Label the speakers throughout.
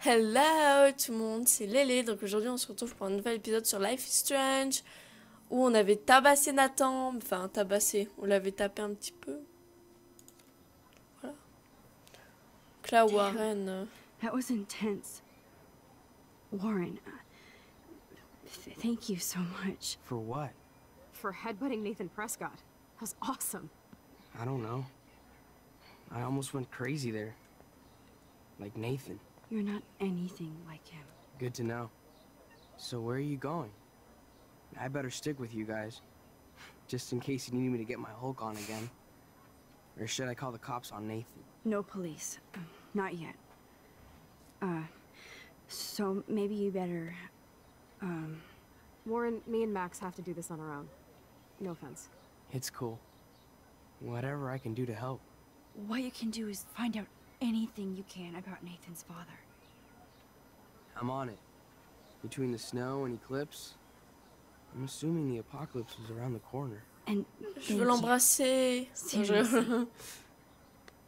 Speaker 1: Hello tout le monde, c'est Lélé. Donc aujourd'hui on se retrouve pour un nouvel épisode sur Life is Strange où on avait tabassé Nathan, enfin tabassé, on l'avait tapé un petit peu. Voilà. Donc là Warren. euh,
Speaker 2: That was intense. Warren, uh, th- thank you so much.
Speaker 3: For what?
Speaker 4: For headbutting Nathan Prescott. That was awesome.
Speaker 3: I don't know. I almost went crazy there. Like Nathan.
Speaker 2: You're not anything like him.
Speaker 3: Good to know. So where are you going? I better stick with you guys. Just in case you need me to get my Hulk on again. Or should I call the cops on Nathan?
Speaker 2: No police. Um, Not yet. Uh, so maybe you better, um,
Speaker 4: Warren, me and Max have to do this on our own. No offense.
Speaker 3: It's cool. Whatever I can do to help.
Speaker 2: what you can do is find out anything you can about Nathan's father.
Speaker 3: I'm on it. Between the snow and eclipse, I'm assuming the apocalypse is around the corner.
Speaker 2: And
Speaker 1: Je
Speaker 2: thank
Speaker 1: veux
Speaker 2: you.
Speaker 1: l'embrasser. Je-
Speaker 2: Seriously.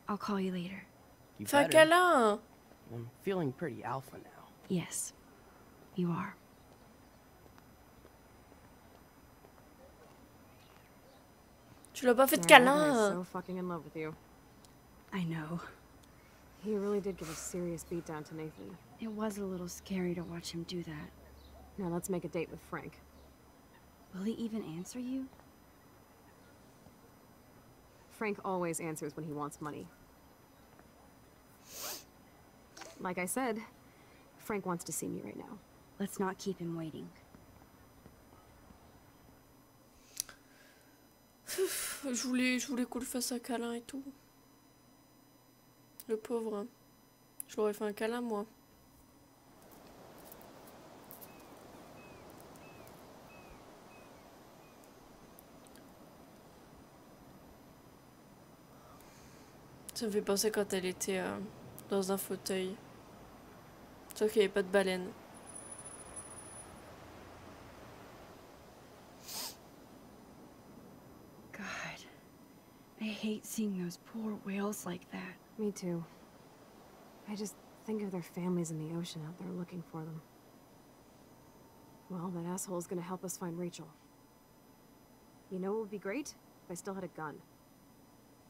Speaker 2: I'll call you later.
Speaker 3: You
Speaker 1: Fais un
Speaker 3: better.
Speaker 1: câlin.
Speaker 3: I'm feeling pretty alpha now.
Speaker 2: Yes, you are.
Speaker 1: Tu l'as pas fait de
Speaker 4: Yeah, that guy's
Speaker 1: câlin.
Speaker 4: so fucking in love with you.
Speaker 2: I know.
Speaker 4: He really did give a serious beatdown to Nathan.
Speaker 2: It was a little scary to watch him do that.
Speaker 4: Now let's make a date with Frank.
Speaker 2: Will he even answer you?
Speaker 4: Frank always answers when he wants money. Like I said, Frank wants to see me right now.
Speaker 2: Let's not keep him waiting.
Speaker 1: Je voulais, je voulais qu'on lui fasse un câlin et tout. Le pauvre. Je lui aurais fait un câlin moi. Ça me fait penser quand elle était euh, dans un fauteuil. Sauf qu'il n'y avait pas de baleine.
Speaker 2: God, I hate seeing those poor whales like that.
Speaker 4: Me too. I just think of their families in the ocean out there looking for them. Well, that asshole's gonna help us find Rachel. You know what would be great? If I still had a gun.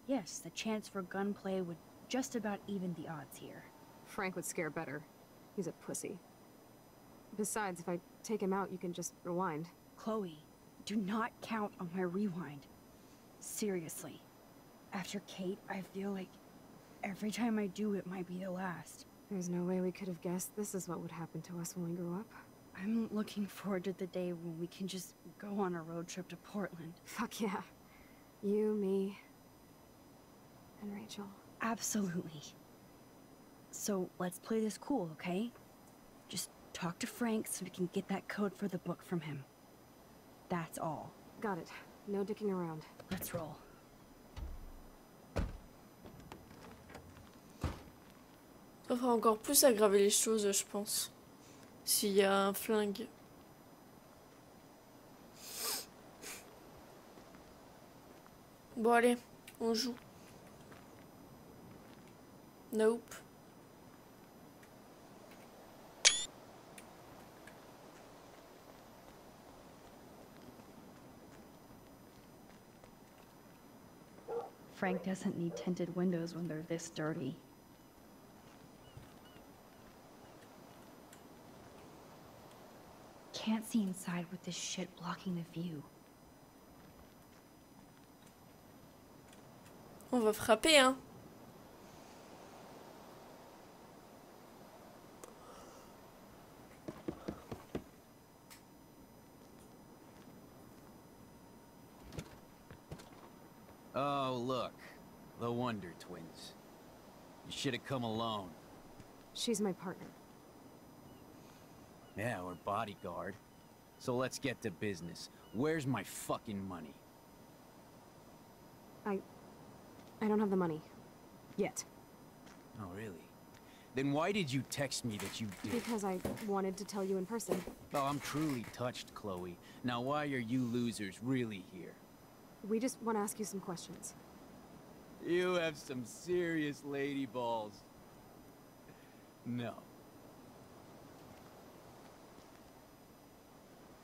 Speaker 2: Yes, the chance for gunplay would just about even the odds here.
Speaker 4: Frank would scare better. He's a pussy. Besides, if I take him out, you can just rewind.
Speaker 2: Chloe, do not count on my rewind. Seriously. After Kate, I feel like every time I do it might be the last.
Speaker 4: There's no way we could have guessed this is what would happen to us when we grew up.
Speaker 2: I'm looking forward to the day when we can just go on a road trip to Portland.
Speaker 4: Fuck yeah. You, me, and Rachel.
Speaker 2: Absolutely. So let's play this cool, okay? Just talk to Frank so we can get that code for the book from him. That's all.
Speaker 4: Got it. No dicking around.
Speaker 2: Let's roll.
Speaker 1: Ça fera encore plus aggraver les choses, je pense. S'il y a un flingue. Bon, allez, on joue. Nope.
Speaker 2: Frank doesn't need tinted windows when they're this dirty. Can't see inside with this shit blocking the view.
Speaker 1: On va frapper, hein.
Speaker 5: Oh, look. The Wonder Twins. You should have come alone.
Speaker 4: She's my partner.
Speaker 5: Yeah, or bodyguard. So let's get to business. Where's my fucking money?
Speaker 4: I... I don't have the money. Yet.
Speaker 5: Oh, really? Then why did you text me that you did?
Speaker 4: Because I wanted to tell you in person.
Speaker 5: Oh, I'm truly touched, Chloe. Now why are you losers really here?
Speaker 4: We just want to ask you some questions.
Speaker 5: You have some serious lady balls. No.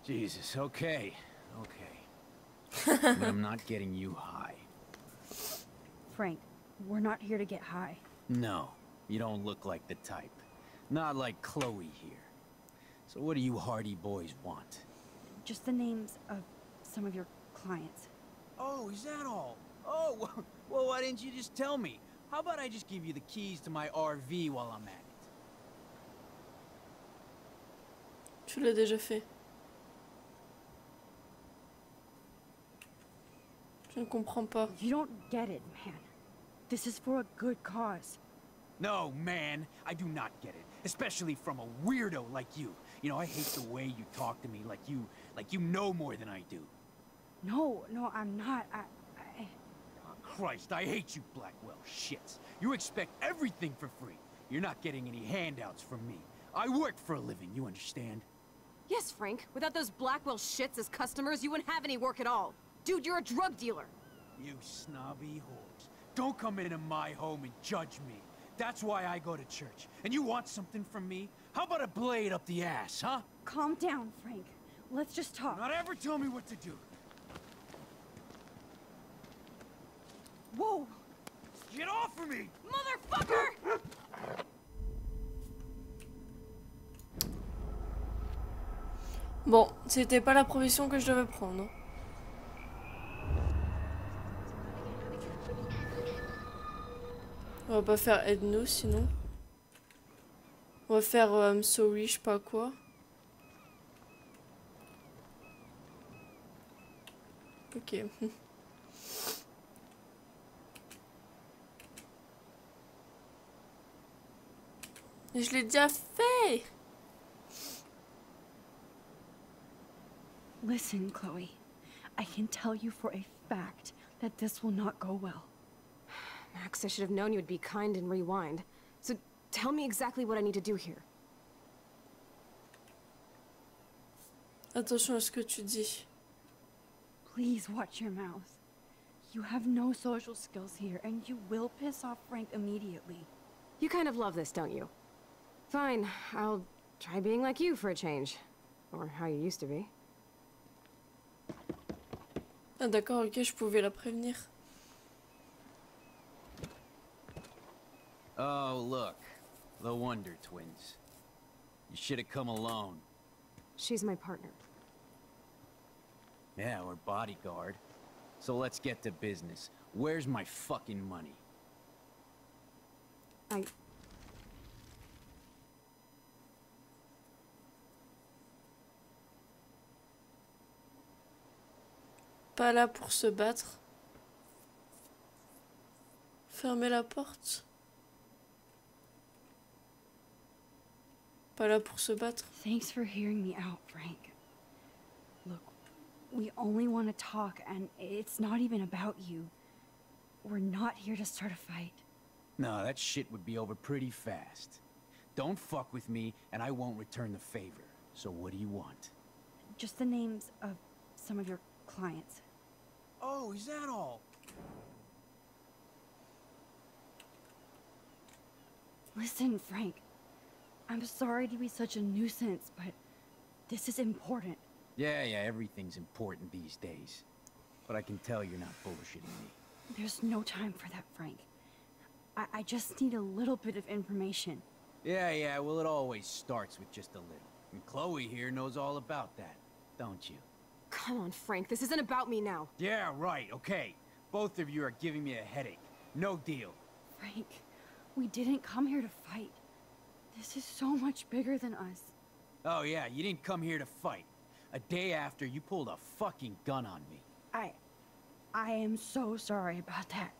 Speaker 5: Jesus, okay, okay. but I'm not getting you high.
Speaker 2: Frank, we're not here to get high.
Speaker 5: No, you don't look like the type. Not like Chloe here. So what do you hardy boys want?
Speaker 2: Just the names of some of your clients.
Speaker 5: Oh, is that all? Oh, well, well, why didn't you just tell me? How about I just give you the keys to my RV while I'm at it?
Speaker 1: Tu l'as déjà fait. Je ne comprends pas.
Speaker 2: You don't get it, man. This is for a good cause.
Speaker 5: No, man, I do not get it. Especially from a weirdo like you. You know, I hate the way you talk to me like you, like you know more than I do.
Speaker 2: No, no, I'm not. I, I...
Speaker 5: Oh, Christ, I hate you Blackwell shits. You expect everything for free. You're not getting any handouts from me. I work for a living, you understand?
Speaker 4: Yes, Frank. Without those Blackwell shits as customers, you wouldn't have any work at all. Dude, you're a drug dealer.
Speaker 5: You snobby whores. Don't come into my home and judge me. That's why I go to church. And you want something from me? How about a blade up the ass, huh?
Speaker 2: Calm down, Frank. Let's just talk.
Speaker 5: Not ever tell me what to do.
Speaker 1: Bon, c'était pas la profession que je devais prendre. On va pas faire aide-nous sinon. On va faire I'm sorry, je sais pas quoi. Ok. Je l'ai déjà fait
Speaker 2: Listen, Chloe. I can tell you for a fact that this will not go well.
Speaker 4: Max, I should have known you would be kind and rewind. So tell me exactly what I need to do here.
Speaker 1: Attention à ce que tu dis.
Speaker 2: Please watch your mouth. You have no social skills here, and you will piss off Frank immediately.
Speaker 4: You kind of love this, don't you? Fine, I'll try being like you for a change. Or how you used to be.
Speaker 1: Ah d'accord, ok, je pouvais la prévenir.
Speaker 5: Oh, look. The Wonder Twins. You should have come alone.
Speaker 4: She's my partner.
Speaker 5: Yeah, we're bodyguard. So let's get to business. Where's my fucking money?
Speaker 4: I...
Speaker 1: Pas là pour se battre. Fermez la porte. Pas là pour se battre.
Speaker 2: Thanks for hearing me out, Frank. Look, we only want to talk, and it's not even about you. We're not here to start a fight.
Speaker 5: No, that shit would be over pretty fast. Don't fuck with me, and I won't return the favor. So what do you want?
Speaker 2: Just the names of some of your clients.
Speaker 5: Oh, is that all?
Speaker 2: Listen, Frank. I'm sorry to be such a nuisance, but this is important.
Speaker 5: Yeah, yeah, everything's important these days. But I can tell you're not bullshitting me.
Speaker 2: There's no time for that, Frank. I, I just need a little bit of information.
Speaker 5: Yeah, yeah, well, it always starts with just a little. And Chloe here knows all about that, don't you?
Speaker 4: Come on, Frank, this isn't about me now.
Speaker 5: Yeah, right, okay. Both of you are giving me a headache. No deal.
Speaker 2: Frank, we didn't come here to fight. This is so much bigger than us.
Speaker 5: Oh, yeah, you didn't come here to fight. A day after, you pulled a fucking gun on me.
Speaker 2: I... I am so sorry about that.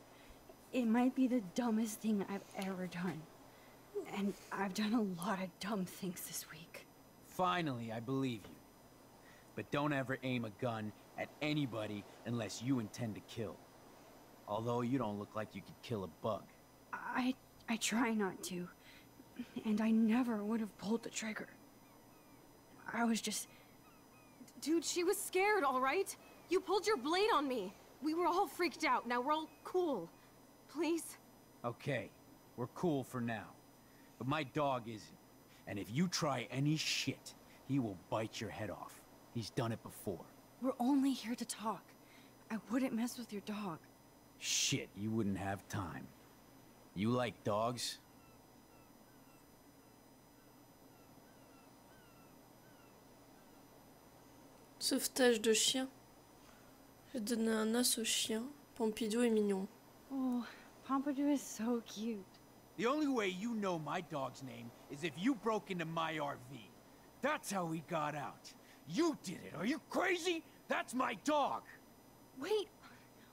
Speaker 2: It might be the dumbest thing I've ever done. And I've done a lot of dumb things this week.
Speaker 5: Finally, I believe you. But don't ever aim a gun at anybody unless you intend to kill. Although you don't look like you could kill a bug.
Speaker 2: I... I try not to. And I never would have pulled the trigger. I was just...
Speaker 4: Dude, she was scared, all right? You pulled your blade on me. We were all freaked out. Now we're all cool. Please?
Speaker 5: Okay, we're cool for now. But my dog isn't. And if you try any shit, he will bite your head off. He's done it before.
Speaker 2: We're only here to talk. I wouldn't mess with your dog.
Speaker 5: Shit, you wouldn't have time. You like dogs?
Speaker 1: Sauvetage de chien. J'ai donné un os au chien. Pompidou est mignon.
Speaker 2: Oh, Pompidou is so cute.
Speaker 5: The only way you know my dog's name is if you broke into my RV. That's how he got out. You did it. Are you crazy? That's my dog.
Speaker 2: Wait,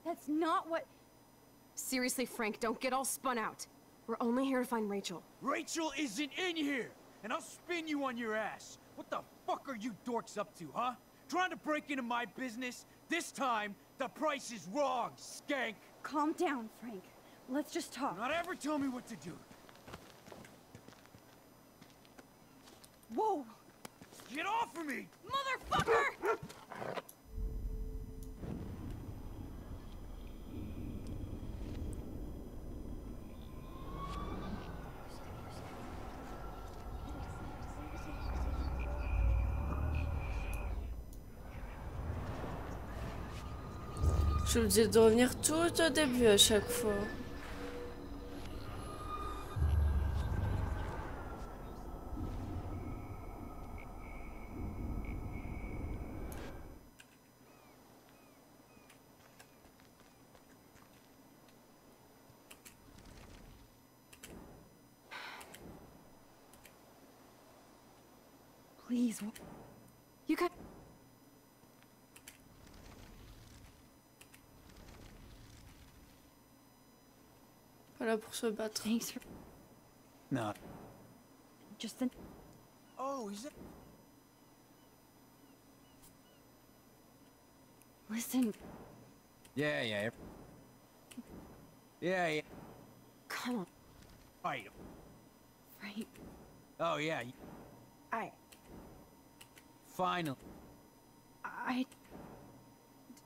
Speaker 2: that's not what...
Speaker 4: Seriously, Frank, don't get all spun out. We're only here to find Rachel.
Speaker 5: Rachel isn't in here, and I'll spin you on your ass. What the fuck are you dorks up to, huh? Trying to break into my business? This time, the price is wrong, skank.
Speaker 2: Calm down, Frank. Let's just talk.
Speaker 5: Not ever tell me what to do.
Speaker 2: Whoa!
Speaker 5: Get off of me!
Speaker 4: Motherfucker!
Speaker 1: Je suis obligée de revenir tout au début à chaque fois. Là pour se battre.
Speaker 2: thanks for...
Speaker 5: No.
Speaker 2: Just an...
Speaker 5: Oh, is it?
Speaker 2: Listen,
Speaker 5: Yeah, yeah. Yeah, yeah.
Speaker 4: come on.
Speaker 5: Right.
Speaker 2: Frank,
Speaker 5: Oh, yeah.
Speaker 2: I...
Speaker 5: Finally.
Speaker 2: I...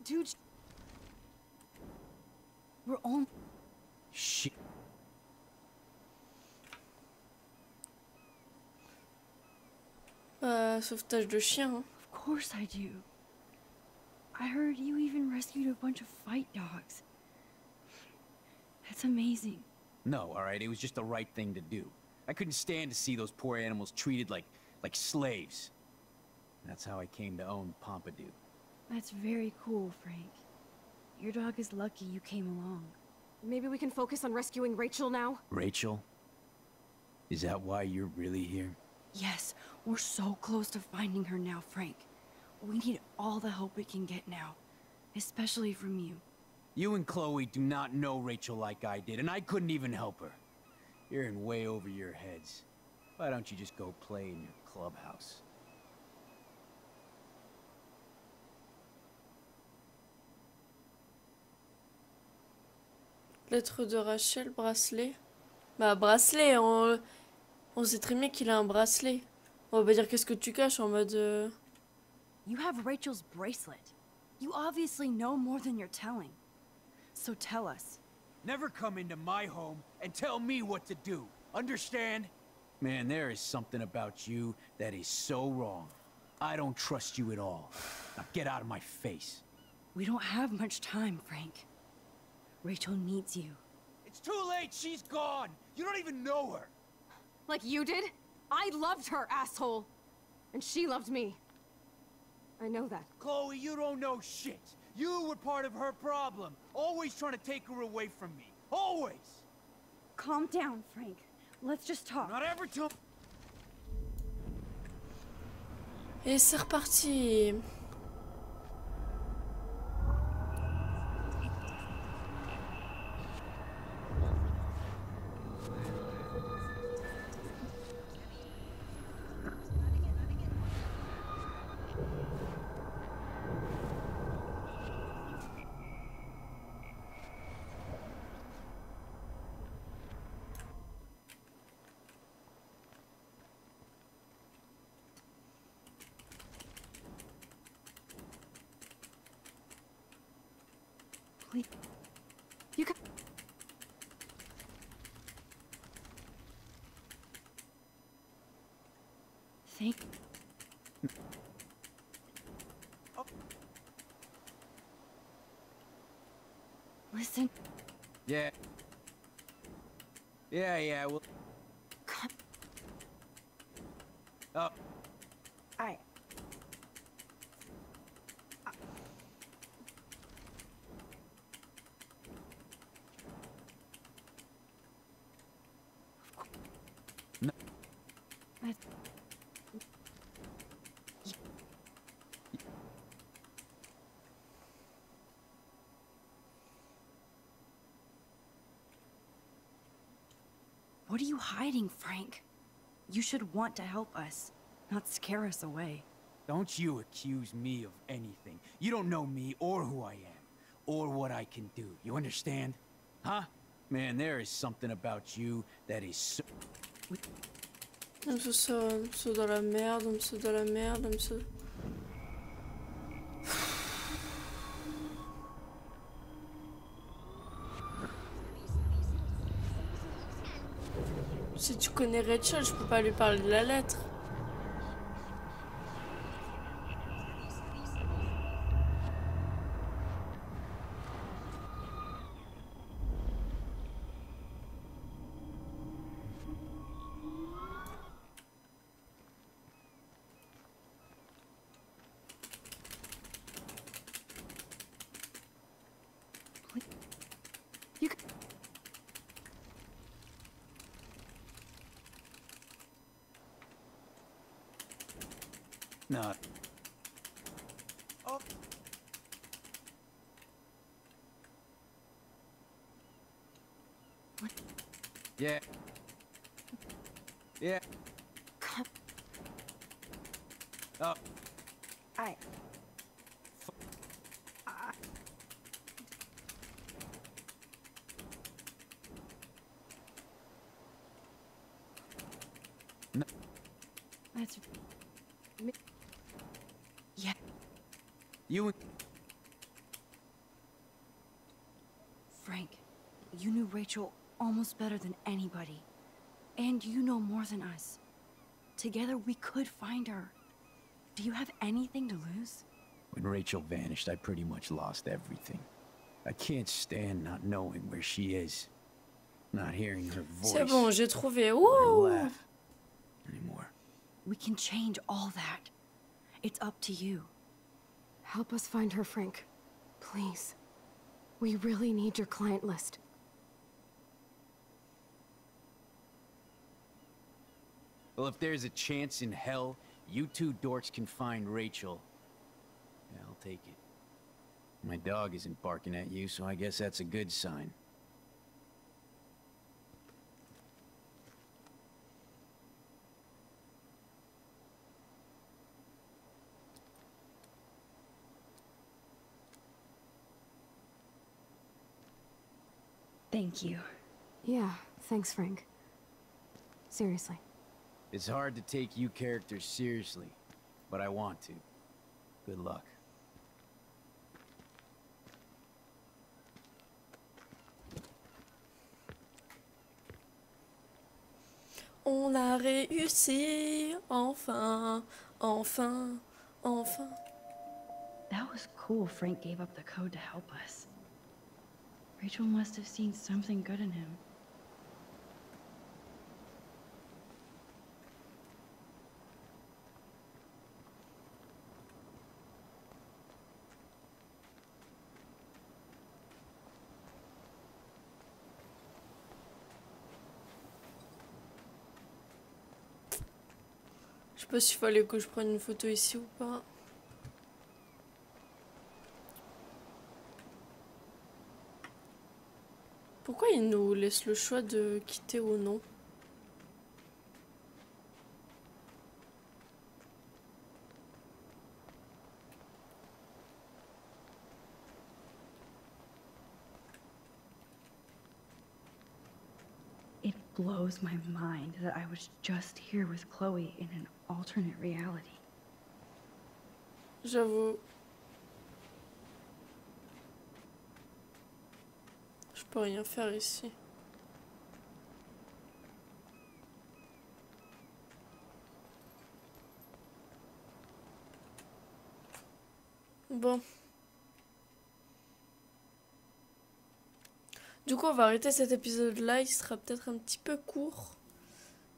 Speaker 4: Dude,
Speaker 2: We're all...
Speaker 5: Shit.
Speaker 1: Bah, sauvetage de chien. hein.
Speaker 2: Of course I do. I heard you even rescued a bunch of fight dogs. That's amazing.
Speaker 5: No, all right. It was just the right thing to do. I couldn't stand to see those poor animals treated like like slaves. That's how I came to own Pompidou.
Speaker 2: That's very cool, Frank. Your dog is lucky you came along.
Speaker 4: maybe we can focus on rescuing Rachel now?
Speaker 5: Rachel? Is that why you're really here?
Speaker 2: Yes, we're so close to finding her now, Frank. We need all the help we can get now. Especially from you.
Speaker 5: You and Chloe do not know Rachel like I did, and I couldn't even help her. You're in way over your heads. Why don't you just go play in your clubhouse?
Speaker 1: Lettre de Rachel, bracelet. Bah, bracelet, on, on sait très bien qu'il a un bracelet. On va pas dire qu'est-ce que tu caches en mode. euh,
Speaker 2: You have Rachel's bracelet. You obviously know more than you're telling. So tell us.
Speaker 5: Never come into my home and tell me what to do. Understand? Man, there is something about you that is so wrong. I don't trust you at all. Now get out of my face.
Speaker 2: We don't have much time, Frank. Rachel needs you.
Speaker 5: It's too late. She's gone. You don't even know her.
Speaker 4: Like you did? I loved her, asshole! And she loved me. I know that.
Speaker 5: Chloe, you don't know shit. You were part of her problem. Always trying to take her away from me. Always.
Speaker 2: Calm down, Frank. Let's just talk.
Speaker 5: Not ever tell...
Speaker 1: Et c'est reparti.
Speaker 4: You can...
Speaker 2: Thank... Oh. Listen.
Speaker 5: Yeah. Yeah, yeah, well...
Speaker 2: Come.
Speaker 5: Oh.
Speaker 2: I... You should want to help us, not scare us away.
Speaker 5: don't you accuse me of anything. You don't know me or who I am, or what I can do. You understand? Huh? Man, there is something about you that is so...
Speaker 1: I'm so sorry, I'm so dans la merde, I'm so dans la merde, I'm connais Rachel, je peux pas lui parler de la lettre.
Speaker 5: No. Oh.
Speaker 2: What?
Speaker 5: Yeah. Yeah.
Speaker 2: come.
Speaker 5: Oh.
Speaker 2: I. I.
Speaker 5: No.
Speaker 2: That's. me- Yeah,
Speaker 5: You and...
Speaker 2: Frank, you knew Rachel almost better than anybody. And you know more than us. Together we could find her. Do you have anything to lose?
Speaker 5: When Rachel vanished, I pretty much lost everything. I can't stand not knowing where she is. Not hearing her voice.
Speaker 1: C'est bon, j'ai trouvé.
Speaker 5: or
Speaker 1: Ouh
Speaker 5: laugh anymore.
Speaker 2: We can change all that. It's up to you.
Speaker 4: Help us find her, Frank. Please. We really need your client list.
Speaker 5: Well, if there's a chance in hell, you two dorks can find Rachel. Yeah, I'll take it. My dog isn't barking at you, so I guess that's a good sign.
Speaker 2: Thank you.
Speaker 4: Yeah, thanks, Frank. Seriously.
Speaker 5: It's hard to take you characters seriously, but I want to. Good luck.
Speaker 1: On a réussi Enfin Enfin Enfin
Speaker 2: That was cool Frank gave up the code to help us. Rachel must have seen something good in him.
Speaker 1: Je sais pas s'il fallait que je prenne une photo ici ou pas. Laisse le choix de quitter ou non
Speaker 2: It blows my mind that I was just here with Chloe in an alternate reality.
Speaker 1: J'avoue. Je peux rien faire ici. Bon. Du coup, on va arrêter cet épisode-là. Il sera peut-être un petit peu court.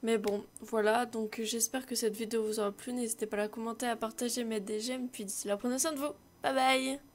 Speaker 1: Mais bon, voilà. Donc, j'espère que cette vidéo vous aura plu. N'hésitez pas à la commenter, à partager, mettre des j'aime. Puis d'ici là, prenez soin de vous. Bye bye